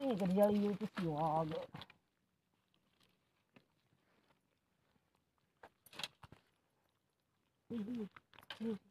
Ég kan hjälpa you till jag. Mm-hmm.